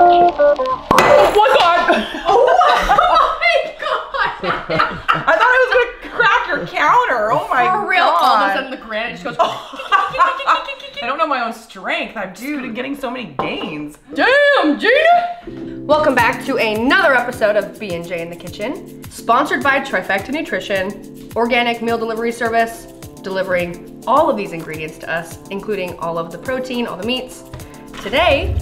Oh my god! Oh my god! I thought I was gonna crack your counter. Oh my For real, god. all of a sudden the granite just goes. I don't know my own strength. I've just been getting so many gains. Damn, Gina! Welcome back to another episode of B&J in the Kitchen, sponsored by Trifecta Nutrition, organic meal delivery service, delivering all of these ingredients to us, including all of the protein, all the meats. Today,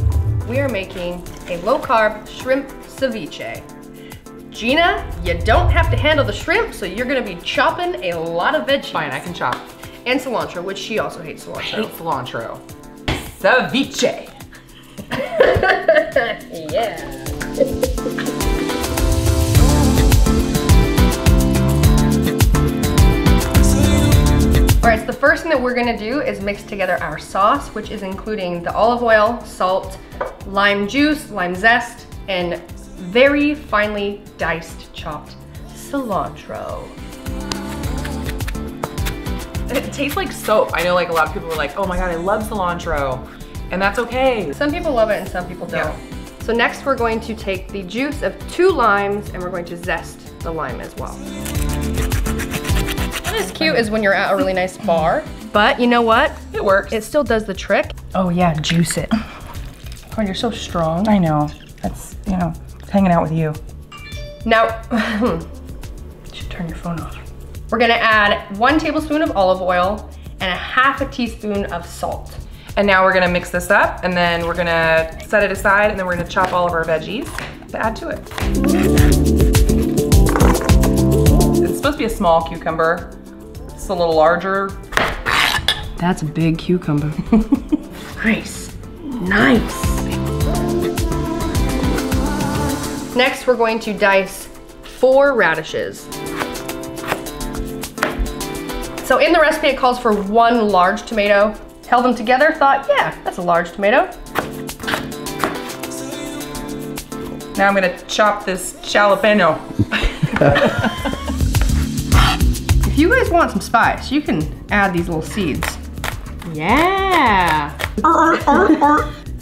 we are making a low-carb shrimp ceviche. Jeanna, you don't have to handle the shrimp, so you're gonna be chopping a lot of veggies. Fine, I can chop. And cilantro, which she also hates cilantro. Hate cilantro. Ceviche. yeah. We're gonna do is mix together our sauce, which is including the olive oil, salt, lime juice, lime zest, and very finely diced chopped cilantro. It tastes like soap. I know like a lot of people are like, oh my god, I love cilantro. And that's okay. Some people love it and some people don't. Yeah. So next we're going to take the juice of two limes and we're going to zest the lime as well. What is cute is when you're at a really nice bar, but you know what? It works. It still does the trick. Oh yeah, juice it. Oh, you're so strong. I know. That's, you know, hanging out with you. Now, you should turn your phone off. We're gonna add one tablespoon of olive oil and a half a teaspoon of salt. And now we're gonna mix this up and then we're gonna set it aside and then we're gonna chop all of our veggies to add to it. It's supposed to be a small cucumber. It's a little larger. That's a big cucumber. nice, nice. Next, we're going to dice four radishes. So in the recipe, it calls for one large tomato. Held them together, thought, yeah, that's a large tomato. Now I'm gonna chop this jalapeno. If you guys want some spice, you can add these little seeds. Yeah.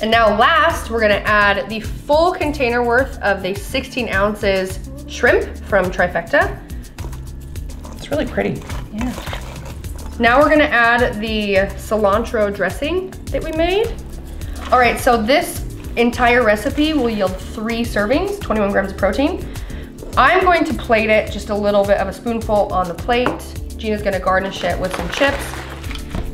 And now last, we're gonna add the full container worth of the 16 ounces shrimp from Trifecta. It's really pretty. Yeah. Now we're gonna add the cilantro dressing that we made. All right, so this entire recipe will yield three servings, 21 grams of protein. I'm going to plate it just a little bit of a spoonful on the plate. Jeanna's gonna garnish it with some chips.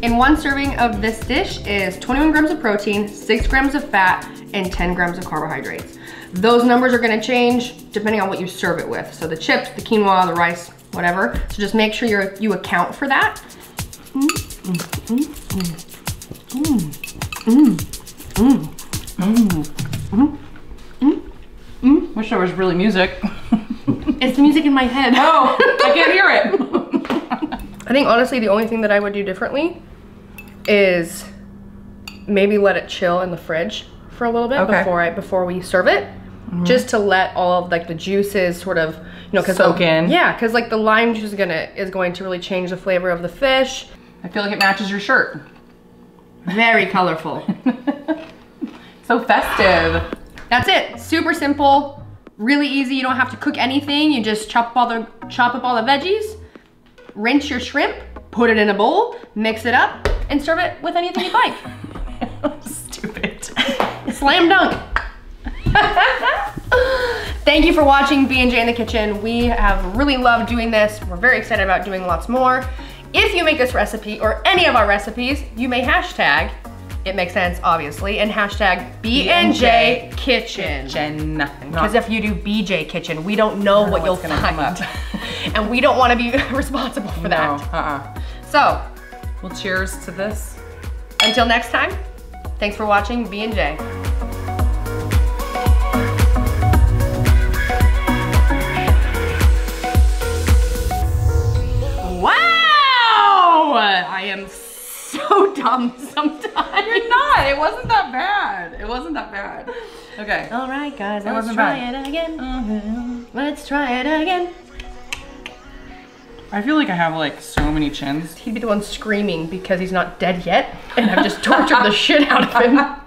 In one serving of this dish is 21 grams of protein, six grams of fat, and 10 grams of carbohydrates. Those numbers are gonna change depending on what you serve it with. So the chips, the quinoa, the rice, whatever. So just make sure you're, you account for that. Wish there was really music. It's music in my head. oh, I can't hear it. I think honestly the only thing that I would do differently is maybe let it chill in the fridge for a little bit Okay. before I before we serve it. Mm-hmm. Just to let all of like the juices sort of you know because Soak in. Yeah, because like the lime juice is gonna is going to really change the flavor of the fish. I feel like it matches your shirt. Very colorful. So festive. That's it. Super simple, really easy. You don't have to cook anything. You just chop up all the chop up all the veggies, rinse your shrimp, put it in a bowl, mix it up, and serve it with anything you'd like. Stupid. Slam dunk. Thank you for watching B&J in the Kitchen. We have really loved doing this. We're very excited about doing lots more. If you make this recipe or any of our recipes, you may hashtag, it makes sense obviously, and hashtag B&J Kitchen. Jen. Because if you do BJ Kitchen, we don't know what you'll gonna come find. and we don't want to be responsible for no, that. uh-uh. So, Well, cheers to this. until next time, thanks for watching B&J. Wow! I am so dumb sometimes. You're not. It wasn't that bad. It wasn't that bad. Okay. All right, guys, let's wasn't try bad. it again. Mm-hmm. Let's try it again. I feel like I have like so many chins. He'd be the one screaming because he's not dead yet, and I've just tortured the shit out of him.